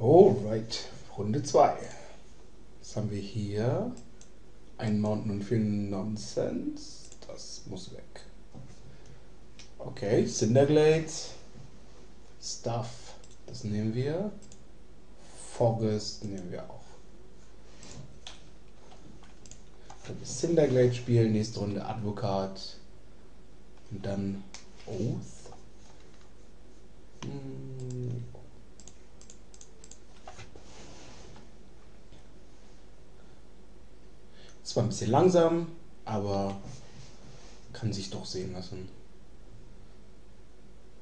Alright, Runde 2. Was haben wir hier? Ein Mountain und viel Nonsense. Das muss weg. Okay, Cinderglade. Stuff. Das nehmen wir. Forest nehmen wir auch. Dann Cinderglade spielen, nächste Runde Advokat. Und dann Oath. Zwar ein bisschen langsam, aber kann sich doch sehen lassen.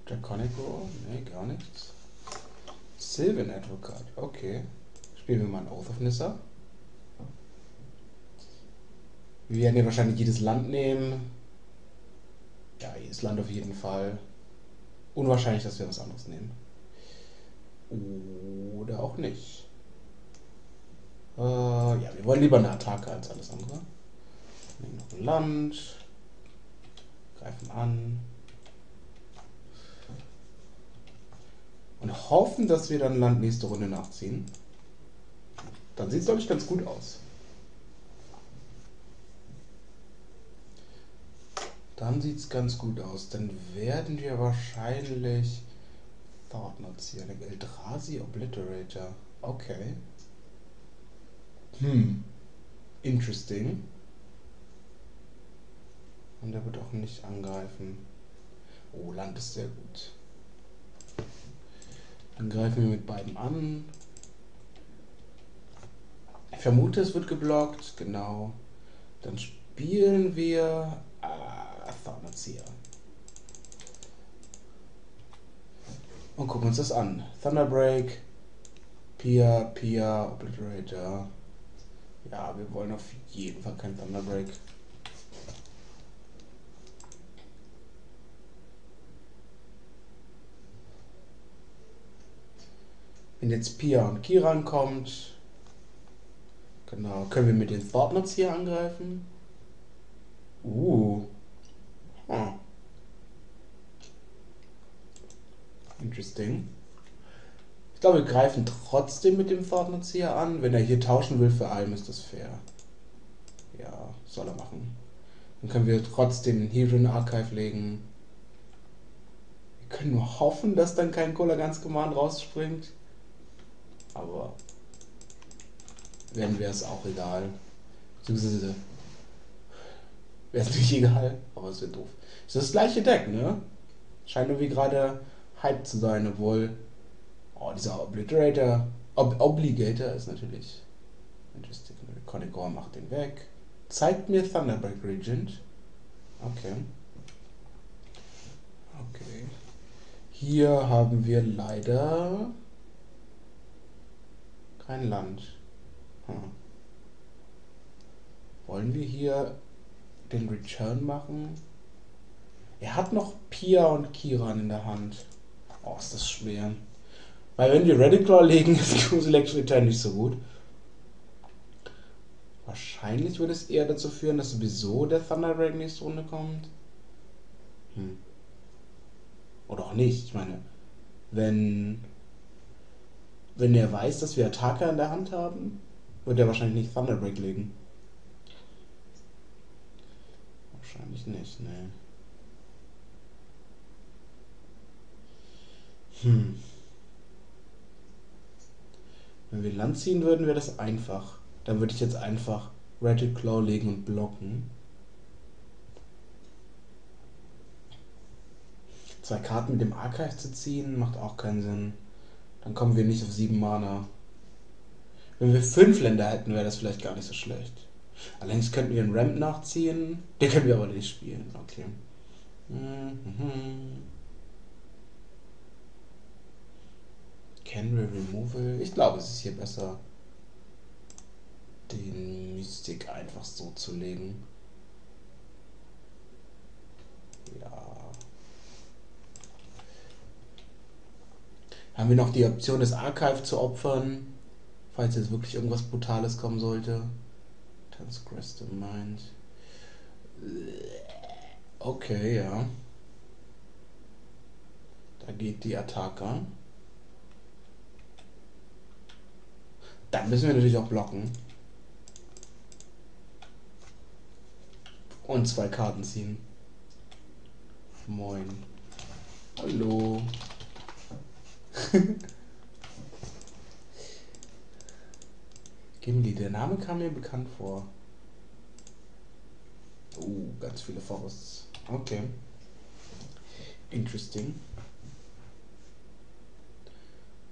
Draconico? Nee, gar nichts. Sylvan Advocate, okay. Spielen wir mal ein Oath of Nissa. Wir werden hier wahrscheinlich jedes Land nehmen. Ja, jedes Land auf jeden Fall. Unwahrscheinlich, dass wir was anderes nehmen. Oder auch nicht. Äh, ja, wir wollen lieber eine Attacke als alles andere. Nehmen noch ein Land. Greifen an. Und hoffen, dass wir dann Land nächste Runde nachziehen. Dann sieht es, glaube ich, ganz gut aus. Dann sieht es ganz gut aus. Dann werden wir wahrscheinlich Thought Notes hier. Eldrazi Obliterator. Okay. Hm. Interesting. Und er wird auch nicht angreifen. Oh, Land ist sehr gut. Dann greifen wir mit beiden an. Ich vermute, es wird geblockt. Genau. Dann spielen wir äh, Thaunerzieher. Und gucken uns das an. Thunderbreak, Pia, Pia, Obliterator. Ja, wir wollen auf jeden Fall kein Thunderbreak. Wenn jetzt Pia und Kiran kommt, genau, können wir mit den Thoughtnuts hier angreifen. Uh. Huh. Interesting. Ich glaube, wir greifen trotzdem mit dem hier an. Wenn er hier tauschen will für allem, ist das fair. Ja, soll er machen. Dann können wir trotzdem den Hero Archive legen. Wir können nur hoffen, dass dann kein Kolagans Command rausspringt. Aber werden wäre es auch egal. Beziehungsweise wäre es nicht egal, aber es wird doof. Ist das gleiche Deck, ne? Scheint irgendwie gerade Hype zu sein, obwohl. Oh, dieser Obliterator. Ob Obligator ist natürlich interesting. Conigor macht den weg. Zeigt mir Thunderbreak Regent. Okay. Okay. Hier haben wir leider kein Land. Hm. Wollen wir hier den Return machen? Er hat noch Pia und Kiran in der Hand. Oh, ist das schwer. Weil wenn wir Radical legen, ist Q Selection Return nicht so gut. Wahrscheinlich würde es eher dazu führen, dass sowieso der Thunder Drag nächste Runde kommt. Hm. Oder auch nicht. Ich meine, wenn wenn er weiß, dass wir Attacke in der Hand haben, wird er wahrscheinlich nicht Thunderbreak legen. Wahrscheinlich nicht, ne. Hm. Wenn wir Land ziehen würden, wäre das einfach. Dann würde ich jetzt einfach Ratchet Claw legen und blocken. Zwei Karten mit dem Archive zu ziehen, macht auch keinen Sinn. Dann kommen wir nicht auf sieben Mana. Wenn wir fünf Länder hätten, wäre das vielleicht gar nicht so schlecht. Allerdings könnten wir einen Ramp nachziehen. Den können wir aber nicht spielen. Okay. Mhm. Can we Removal? Ich glaube, es ist hier besser, den Mystik einfach so zu legen. Ja. Haben wir noch die Option, das Archive zu opfern, falls jetzt wirklich irgendwas Brutales kommen sollte. Transgress the Mind. Okay, ja. Da geht die Attacke. Dann müssen wir natürlich auch blocken. Und zwei Karten ziehen. Moin. Hallo. Gimli, der Name kam mir bekannt vor. Uh, ganz viele Forests. Okay. Interesting.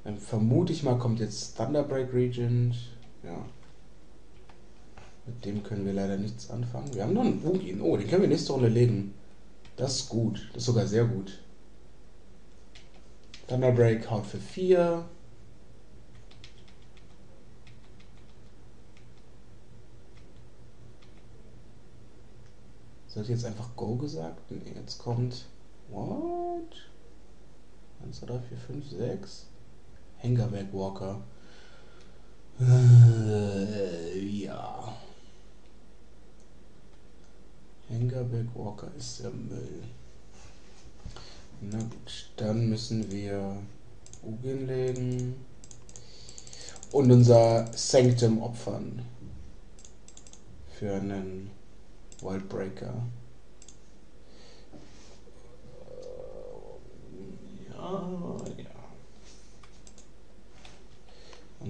Dann vermute ich mal, kommt jetzt Thunderbreak Regent. Ja. Mit dem können wir leider nichts anfangen. Wir haben noch einen Ugin. Oh, den können wir nächste Runde legen. Das ist gut. Das ist sogar sehr gut. Thunderbreak haut für 4. So hat jetzt einfach Go gesagt? Nee, jetzt kommt. What? 1, 2, 3, 4, 5, 6. Hengerberg Walker. Äh, ja. Hengerberg Walker ist der Müll. Na gut, dann müssen wir Ugin legen und unser Sanctum opfern für einen Wildbreaker. Ja, ja.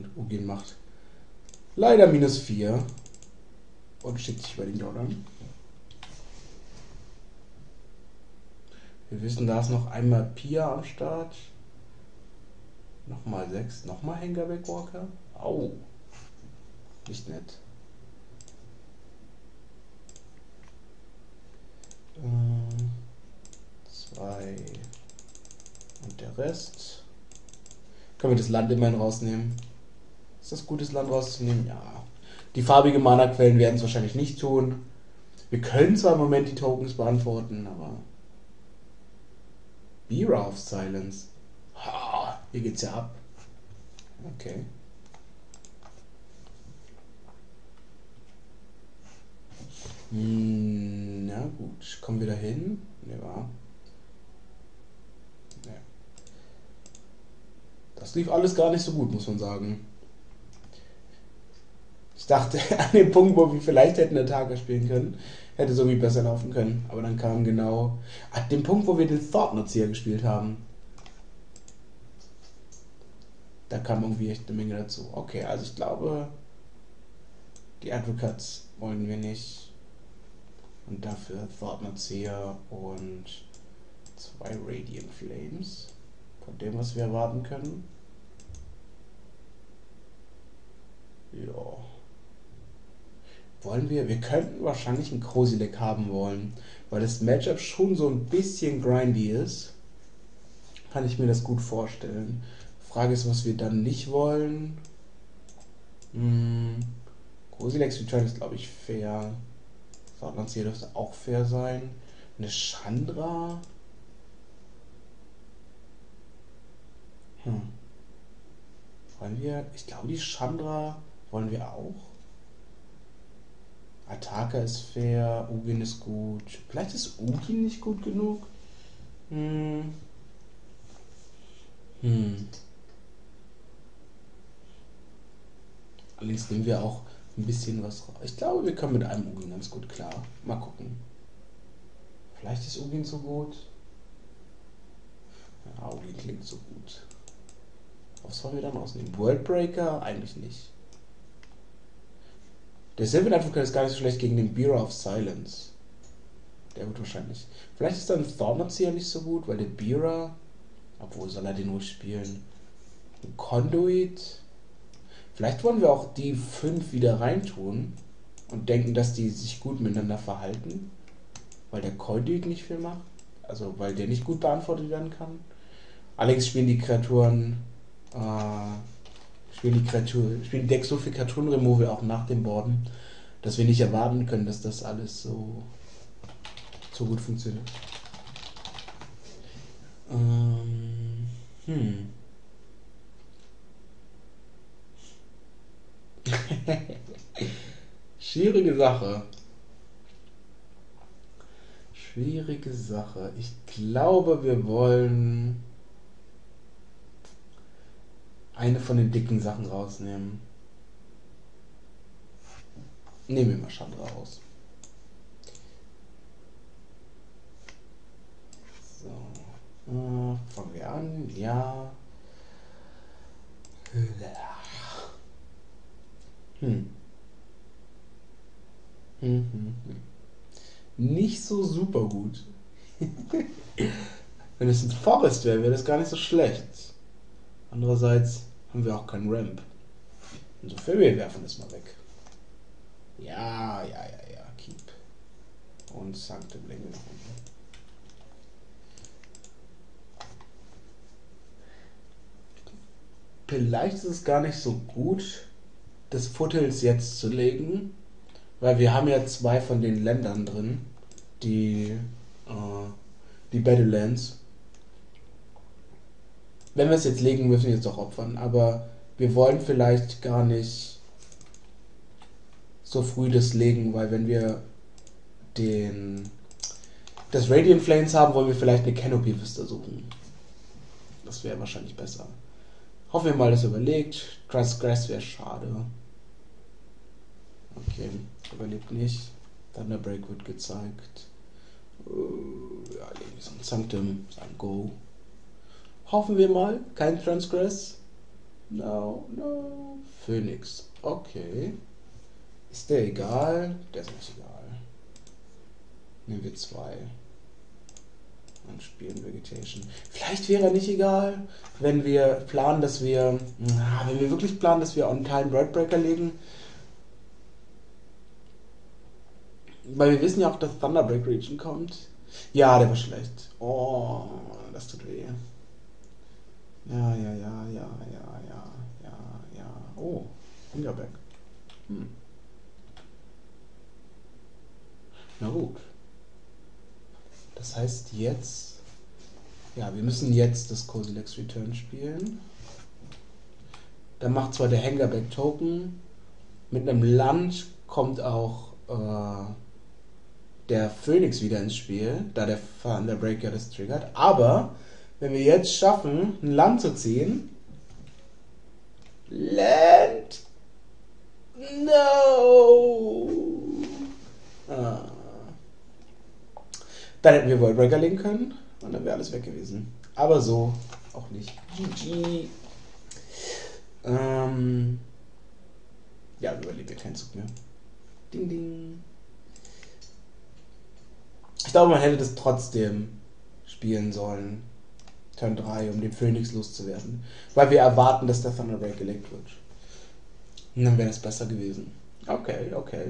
Und Ugin macht leider minus 4 und schickt sich bei den Jordan. Wir wissen, da ist noch einmal Pia am Start. Nochmal 6, nochmal Hengerbeck Walker. Au. Nicht nett. Ähm, zwei. Und der Rest. Können wir das Land immerhin rausnehmen? Ist das gutes Land rauszunehmen? Ja. Die farbigen Mana-Quellen werden es wahrscheinlich nicht tun. Wir können zwar im Moment die Tokens beantworten, aber. Beer of Silence. Ha, hier geht's ja ab. Okay. Hm, na gut, kommen wir da hin? Ne, war. Ja. Das lief alles gar nicht so gut, muss man sagen. Dachte, an dem Punkt, wo wir vielleicht hätten Attacker spielen können, hätte so wie besser laufen können. Aber dann kam genau an dem Punkt, wo wir den Thought-Erzieher gespielt haben. Da kam irgendwie echt eine Menge dazu. Okay, also ich glaube, die Advocates wollen wir nicht. Und dafür Thought-Erzieher und zwei Radiant Flames. Von dem, was wir erwarten können. Ja. Wollen wir, wir könnten wahrscheinlich einen Krosilek haben wollen, weil das Matchup schon so ein bisschen grindy ist. Kann ich mir das gut vorstellen. Frage ist, was wir dann nicht wollen. Hm. Krosilex Return ist, glaube ich, fair. Fahrtlands hier dürfte auch fair sein. Eine Chandra. Hm. Wollen wir. Ich glaube, die Chandra wollen wir auch. Ataka ist fair, Ugin ist gut. Vielleicht ist Ugin nicht gut genug. Hm. Hm. Allerdings nehmen wir auch ein bisschen was raus. Ich glaube, wir kommen mit einem Ugin ganz gut klar. Mal gucken. Vielleicht ist Ugin so gut. Ja, Ugin klingt so gut. Was wollen wir dann rausnehmen? Worldbreaker? Eigentlich nicht. Der Sylvan Advocate ist gar nicht so schlecht gegen den Bureau of Silence. Der wird wahrscheinlich. Vielleicht ist dann Thornazia nicht so gut, weil der Bira. Obwohl soll er den nur spielen? Ein Conduit. Vielleicht wollen wir auch die fünf wieder reintun und denken, dass die sich gut miteinander verhalten. Weil der Conduit nicht viel macht. Also weil der nicht gut beantwortet werden kann. Allerdings spielen die Kreaturen. Äh, spielen die Kreaturen, spielen Deck so viel Kreaturen-Removal auch nach dem Borden, dass wir nicht erwarten können, dass das alles so, so gut funktioniert. Ähm, hm. Schwierige Sache. Schwierige Sache. Ich glaube, wir wollen eine von den dicken Sachen rausnehmen. Nehmen wir mal Chandra raus. So. Äh, fangen wir an. Ja. Hm. Hm, hm, hm. Nicht so super gut. Wenn es ein Forest wäre, wäre das gar nicht so schlecht. Andererseits haben wir auch keinen Ramp. Insofern, wir werfen das mal weg. Ja, ja, ja, ja, keep. Und Sanctum legen wir nach unten. Vielleicht ist es gar nicht so gut, das Foothills jetzt zu legen, weil wir haben ja zwei von den Ländern drin, die, äh, die Battlelands. Wenn wir es jetzt legen, müssen wir es doch opfern, aber wir wollen vielleicht gar nicht so früh das legen, weil wenn wir den das Radiant Flames haben, wollen wir vielleicht eine Canopy Vista suchen. Das wäre wahrscheinlich besser. Hoffen wir mal, dass er überlegt. Transgress wäre schade. Okay, überlebt nicht. Thunderbreak wird gezeigt. Uh, ja, so ein Sanctum, ein Go. Hoffen wir mal, kein Transgress. No, no. Phoenix. Okay. Ist der egal? Der ist nicht egal. Nehmen wir zwei. Und spielen Vegetation. Vielleicht wäre er nicht egal, wenn wir planen, dass wir. Wenn wir wirklich planen, dass wir On-Time Breadbreaker legen. Weil wir wissen ja auch, dass Thunderbreak Region kommt. Ja, der war schlecht. Oh, das tut weh. Ja, ja, ja, ja, ja, ja, ja, ja. Oh, Fingerback. Hm. Na gut. Das heißt jetzt, ja, wir müssen jetzt das Cosilex Return spielen. Dann macht zwar der Hangerback Token, mit einem Land kommt auch äh, der Phoenix wieder ins Spiel, da der Thunder Breaker das triggert. Aber wenn wir jetzt schaffen, ein Land zu ziehen, Land, no. Ah. Dann hätten wir Worldbreaker legen können und dann wäre alles weg gewesen. Aber so auch nicht. GG. Ähm, ja, überlebt ja keinen Zug mehr. Ding, ding. Ich glaube, man hätte das trotzdem spielen sollen. Turn 3, um den Phoenix loszuwerden. Weil wir erwarten, dass der Thunderbreak gelegt wird. Und dann wäre es besser gewesen. Okay, okay.